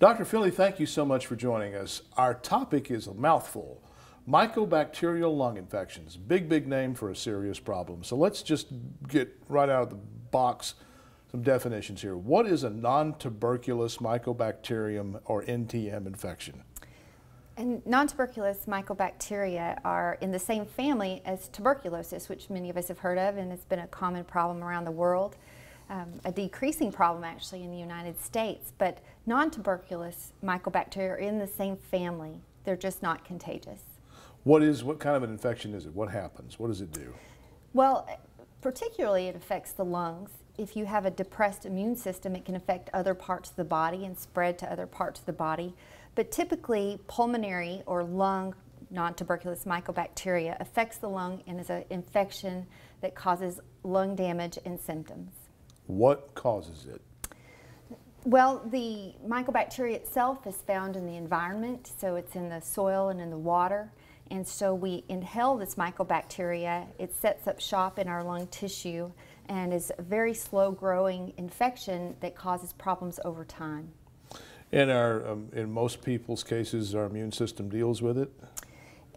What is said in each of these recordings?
Dr. Philley, thank you so much for joining us. Our topic is a mouthful. Mycobacterial lung infections. Big, big name for a serious problem. So let's just get right out of the box some definitions here. What is a non-tuberculous mycobacterium or NTM infection? And non-tuberculous mycobacteria are in the same family as tuberculosis, which many of us have heard of, and it's been a common problem around the world um, a decreasing problem actually in the United States, but non-tuberculous mycobacteria are in the same family. They're just not contagious. What is, what kind of an infection is it? What happens? What does it do? Well, particularly it affects the lungs. If you have a depressed immune system, it can affect other parts of the body and spread to other parts of the body. But typically, pulmonary or lung non-tuberculous mycobacteria affects the lung and is an infection that causes lung damage and symptoms. What causes it? Well, the mycobacteria itself is found in the environment, so it's in the soil and in the water. And so we inhale this mycobacteria, it sets up shop in our lung tissue and is a very slow growing infection that causes problems over time. In, our, um, in most people's cases, our immune system deals with it?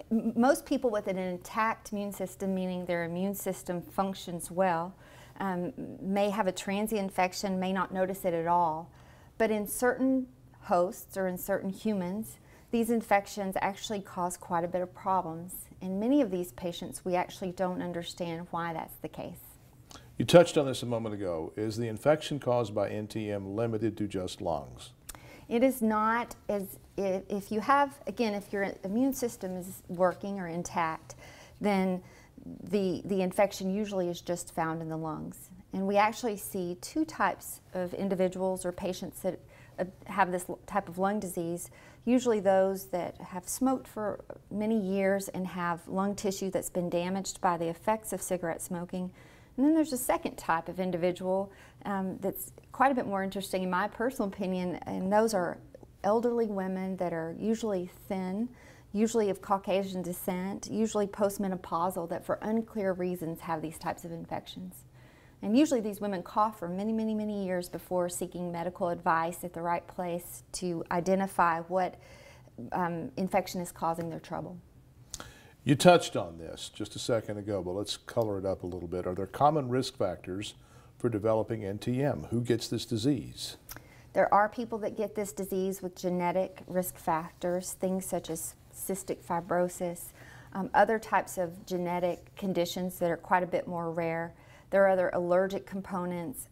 Most people with an intact immune system, meaning their immune system functions well, um, may have a transient infection, may not notice it at all. But in certain hosts or in certain humans, these infections actually cause quite a bit of problems. In many of these patients, we actually don't understand why that's the case. You touched on this a moment ago. Is the infection caused by NTM limited to just lungs? It is not as if, if you have, again, if your immune system is working or intact, then the, the infection usually is just found in the lungs. And we actually see two types of individuals or patients that uh, have this type of lung disease. Usually those that have smoked for many years and have lung tissue that's been damaged by the effects of cigarette smoking. And then there's a second type of individual um, that's quite a bit more interesting in my personal opinion, and those are elderly women that are usually thin, usually of Caucasian descent, usually postmenopausal, that for unclear reasons have these types of infections. And usually these women cough for many, many, many years before seeking medical advice at the right place to identify what um, infection is causing their trouble. You touched on this just a second ago, but let's color it up a little bit. Are there common risk factors for developing NTM? Who gets this disease? There are people that get this disease with genetic risk factors, things such as cystic fibrosis, um, other types of genetic conditions that are quite a bit more rare. There are other allergic components.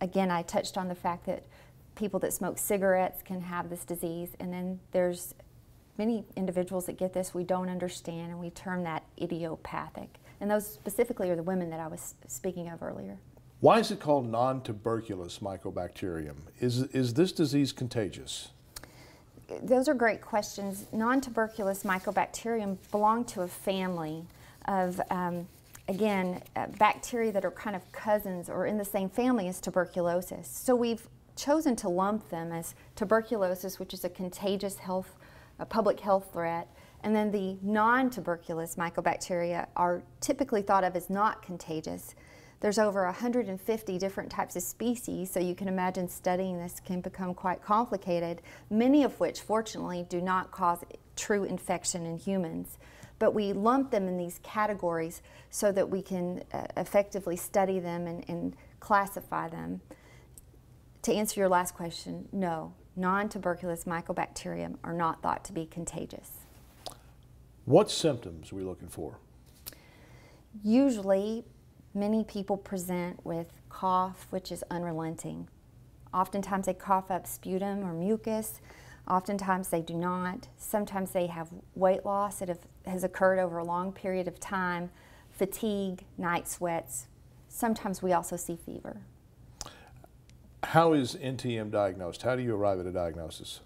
Again, I touched on the fact that people that smoke cigarettes can have this disease, and then there's many individuals that get this we don't understand, and we term that idiopathic. And those specifically are the women that I was speaking of earlier. Why is it called non-tuberculous mycobacterium? Is, is this disease contagious? Those are great questions. Non-tuberculous mycobacterium belong to a family of, um, again, uh, bacteria that are kind of cousins or in the same family as tuberculosis. So we've chosen to lump them as tuberculosis, which is a contagious health, a public health threat, and then the non-tuberculous mycobacteria are typically thought of as not contagious. There's over 150 different types of species, so you can imagine studying this can become quite complicated, many of which, fortunately, do not cause true infection in humans. But we lump them in these categories so that we can uh, effectively study them and, and classify them. To answer your last question, no, non-tuberculous mycobacterium are not thought to be contagious. What symptoms are we looking for? Usually Many people present with cough, which is unrelenting. Oftentimes they cough up sputum or mucus. Oftentimes they do not. Sometimes they have weight loss that have, has occurred over a long period of time, fatigue, night sweats. Sometimes we also see fever. How is NTM diagnosed? How do you arrive at a diagnosis?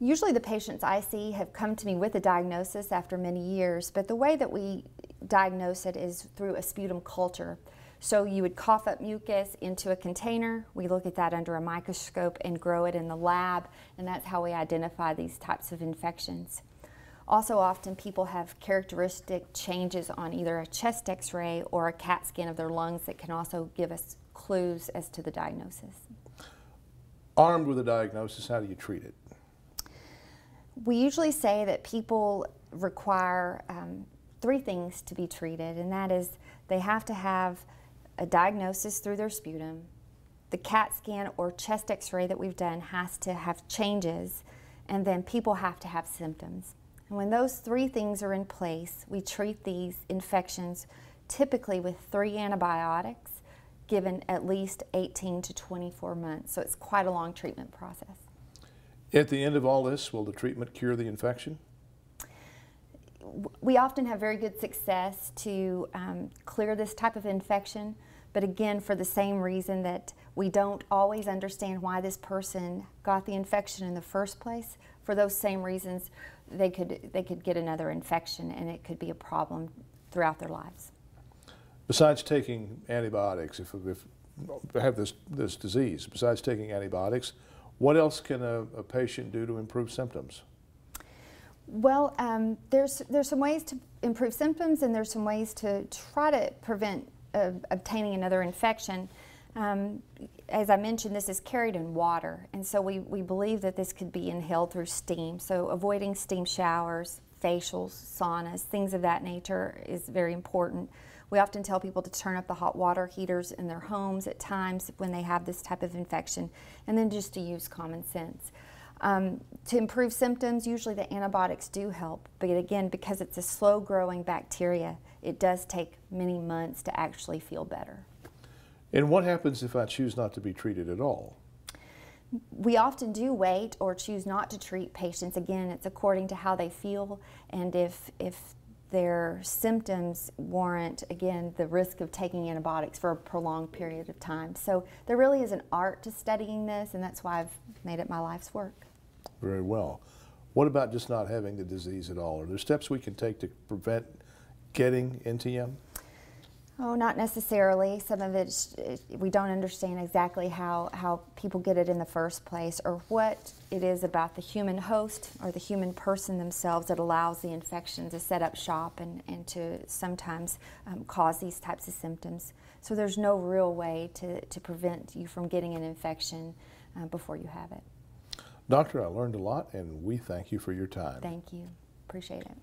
Usually the patients I see have come to me with a diagnosis after many years, but the way that we diagnose it is through a sputum culture. So you would cough up mucus into a container. We look at that under a microscope and grow it in the lab, and that's how we identify these types of infections. Also often people have characteristic changes on either a chest x-ray or a CAT scan of their lungs that can also give us clues as to the diagnosis. Armed with a diagnosis, how do you treat it? We usually say that people require um, three things to be treated, and that is they have to have a diagnosis through their sputum, the CAT scan or chest x ray that we've done has to have changes, and then people have to have symptoms. And when those three things are in place, we treat these infections typically with three antibiotics given at least 18 to 24 months. So it's quite a long treatment process. At the end of all this, will the treatment cure the infection? We often have very good success to um, clear this type of infection, but again, for the same reason that we don't always understand why this person got the infection in the first place, for those same reasons, they could, they could get another infection and it could be a problem throughout their lives. Besides taking antibiotics, if, if they have this, this disease, besides taking antibiotics, what else can a, a patient do to improve symptoms? Well, um, there's, there's some ways to improve symptoms and there's some ways to try to prevent uh, obtaining another infection. Um, as I mentioned, this is carried in water, and so we, we believe that this could be inhaled through steam. So avoiding steam showers, facials, saunas, things of that nature is very important. We often tell people to turn up the hot water heaters in their homes at times when they have this type of infection, and then just to use common sense. Um, to improve symptoms, usually the antibiotics do help, but again, because it's a slow growing bacteria, it does take many months to actually feel better. And what happens if I choose not to be treated at all? We often do wait or choose not to treat patients. Again, it's according to how they feel and if, if their symptoms warrant, again, the risk of taking antibiotics for a prolonged period of time. So there really is an art to studying this, and that's why I've made it my life's work. Very well. What about just not having the disease at all? Are there steps we can take to prevent getting NTM? Oh, not necessarily. Some of it, we don't understand exactly how, how people get it in the first place or what it is about the human host or the human person themselves that allows the infection to set up shop and, and to sometimes um, cause these types of symptoms. So there's no real way to, to prevent you from getting an infection uh, before you have it. Doctor, I learned a lot and we thank you for your time. Thank you. Appreciate it.